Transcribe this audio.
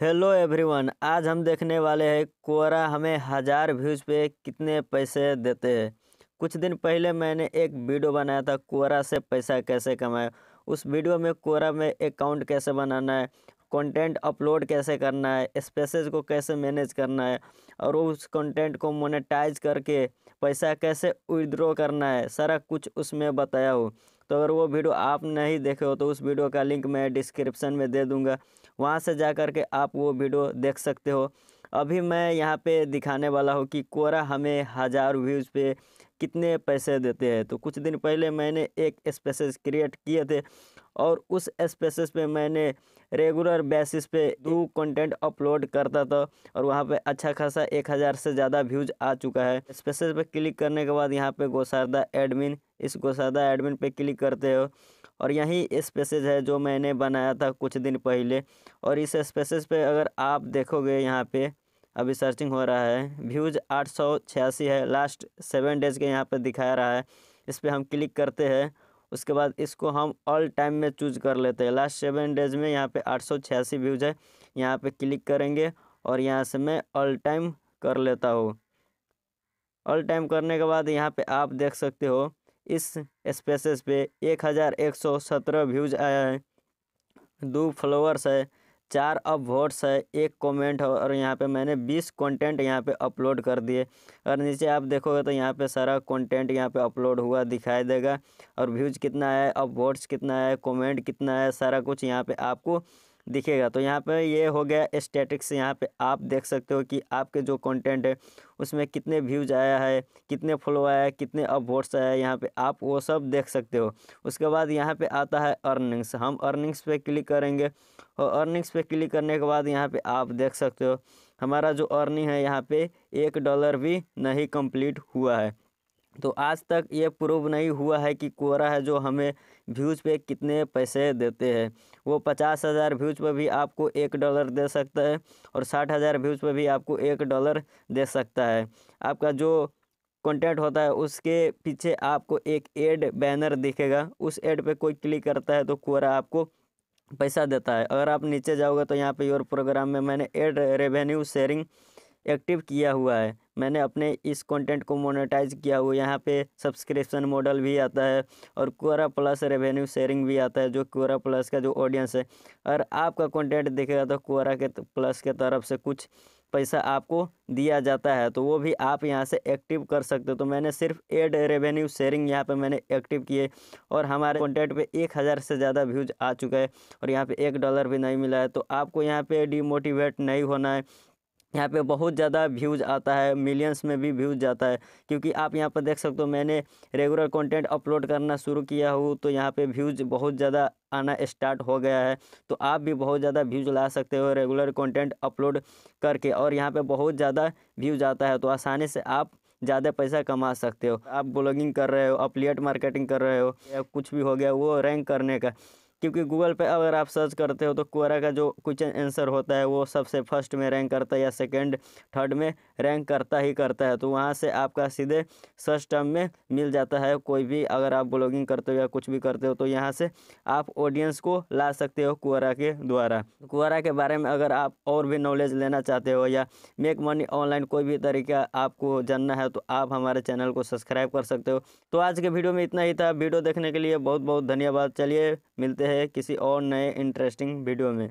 Hello everyone, आज हम देखने वाले हैं कोरा हमें हज़ार व्यूज़ पे कितने पैसे देते हैं। कुछ दिन पहले मैंने एक वीडियो बनाया था कोरा से पैसा कैसे कमाए। उस वीडियो में कोरा में अकाउंट कैसे बनाना है कंटेंट अपलोड कैसे करना है स्पेसेस को कैसे मैनेज करना है, और उस कंटेंट को मोनेटाइज करके पैसा कैसे विड्रॉ करना है, सारा कुछ उसमें बताया हो। तो अगर वो वीडियो आप नहीं देखे हो तो उस वीडियो का लिंक मैं डिस्क्रिप्शन में दे दूँगा। वहाँ से जा कर के आप वो वीडियो देख सकते हो। अभी मैं यहाँ पे दिखाने वाला हूँ कि कोरा हमें हज़ार व्यूज़ पे कितने पैसे देते हैं। तो कुछ दिन पहले मैंने एक स्पेसेस क्रिएट किए थे और उस स्पेसेस पे मैंने रेगुलर बेसिस पे दो कंटेंट अपलोड करता था और वहाँ पे अच्छा खासा एक हज़ार से ज़्यादा व्यूज़ आ चुका है। स्पेसेस पे क्लिक करने के बाद यहाँ पे गोसारदा एडमिन इस गोसारदा एडमिन पे क्लिक करते हो। और यही स्पेसेज है जो मैंने बनाया था कुछ दिन पहले। और इस स्पेसेज पे अगर आप देखोगे यहाँ पे, अभी सर्चिंग हो रहा है व्यूज़ आठ सौ छियासी है लास्ट सेवन डेज़ के यहाँ पे दिखा रहा है। इस पर हम क्लिक करते हैं, उसके बाद इसको हम ऑल टाइम में चूज़ कर लेते हैं। लास्ट सेवन डेज़ में यहाँ पे आठ सौ छियासी व्यूज़ है, यहाँ पे क्लिक करेंगे और यहाँ से मैं ऑल टाइम कर लेता हूँ। ऑल टाइम करने के बाद यहाँ पे आप देख सकते हो इस स्पेसेस पे एक हज़ार एक सौ सत्रह व्यूज़ आया है। दो फॉलोअर्स है, चार अब वोट्स है, एक कमेंट है और यहाँ पे मैंने बीस कंटेंट यहाँ पे अपलोड कर दिए। और नीचे आप देखोगे तो यहाँ पे सारा कंटेंट यहाँ पे अपलोड हुआ दिखाई देगा। और व्यूज़ कितना है अब वोट्स कितना है, कमेंट कितना है, सारा कुछ यहाँ पे आपको दिखेगा। तो यहाँ पे ये हो गया स्टैटिक्स यहाँ पे आप देख सकते हो कि आपके जो कंटेंट है, उसमें कितने व्यूज़ आया है, कितने फॉलो आया है, कितने अब वोट्स आया है, यहाँ पे आप वो सब देख सकते हो। उसके बाद यहाँ पे आता है अर्निंग्स हम अर्निंग्स पे क्लिक करेंगे और अर्निंग्स पे क्लिक करने के बाद यहाँ पे आप देख सकते हो, हमारा जो अर्निंग है, यहाँ पे एक डॉलर भी नहीं कंप्लीट हुआ है। तो आज तक ये प्रूव नहीं हुआ है कि कोरा है जो हमें व्यूज़ पे कितने पैसे देते हैं। वो पचास हज़ार व्यूज़ पर भी आपको एक डॉलर दे सकता है और साठ हज़ार व्यूज़ पर भी आपको एक डॉलर दे सकता है। आपका जो कंटेंट होता है उसके पीछे आपको एक एड बैनर दिखेगा। उस एड पे कोई क्लिक करता है तो कोरा आपको पैसा देता है। अगर आप नीचे जाओगे तो यहाँ पे योर प्रोग्राम में मैंने एड रेवेन्यू शेयरिंग एक्टिव किया हुआ है। मैंने अपने इस कंटेंट को मोनेटाइज किया हुआ यहाँ पे सब्सक्रिप्शन मॉडल भी आता है और कोरा प्लस रेवेन्यू शेयरिंग भी आता है, जो कोरा प्लस का जो ऑडियंस है। अगर आपका कंटेंट देखेगा तो कोरा के प्लस के तरफ़ से कुछ पैसा आपको दिया जाता है तो वो भी आप यहाँ से एक्टिव कर सकते हो। तो मैंने सिर्फ़ एड रेवेन्यू शेयरिंग यहाँ पे मैंने एक्टिव किए और हमारे कंटेंट पे एक हज़ार से ज़्यादा व्यूज़ आ चुका है और यहाँ पे एक डॉलर भी नहीं मिला है। तो आपको यहाँ पे डिमोटिवेट नहीं होना है। यहाँ पे बहुत ज़्यादा व्यूज़ आता है मिलियंस में भी व्यूज़ जाता है, क्योंकि आप यहाँ पर देख सकते हो, मैंने रेगुलर कंटेंट अपलोड करना शुरू किया हूँ तो यहाँ पे व्यूज़ बहुत ज़्यादा आना स्टार्ट हो गया है तो आप भी बहुत ज़्यादा व्यूज़ ला सकते हो रेगुलर कंटेंट अपलोड करके, और यहाँ पे बहुत ज़्यादा व्यूज़ आता है तो आसानी से आप ज़्यादा पैसा कमा सकते हो। आप ब्लॉगिंग कर रहे हो अपलिएट मार्केटिंग कर रहे हो, या कुछ भी हो गया, वो रैंक करने का। क्योंकि गूगल पे अगर आप सर्च करते हो तो कोरा का जो क्वेश्चन आंसर होता है वो सबसे फ़र्स्ट में रैंक करता है या सेकंड थर्ड में रैंक करता ही करता है। तो वहाँ से आपका सीधे सर्च टर्म में मिल जाता है। कोई भी अगर आप ब्लॉगिंग करते हो या कुछ भी करते हो तो यहाँ से आप ऑडियंस को ला सकते हो कोरा के द्वारा। कोरा के बारे में अगर आप और भी नॉलेज लेना चाहते हो या मेक मनी ऑनलाइन कोई भी तरीका आपको जानना है तो आप हमारे चैनल को सब्सक्राइब कर सकते हो। तो आज के वीडियो में इतना ही था। वीडियो देखने के लिए बहुत बहुत धन्यवाद। चलिए मिलते हैं किसी और नए इंटरेस्टिंग वीडियो में।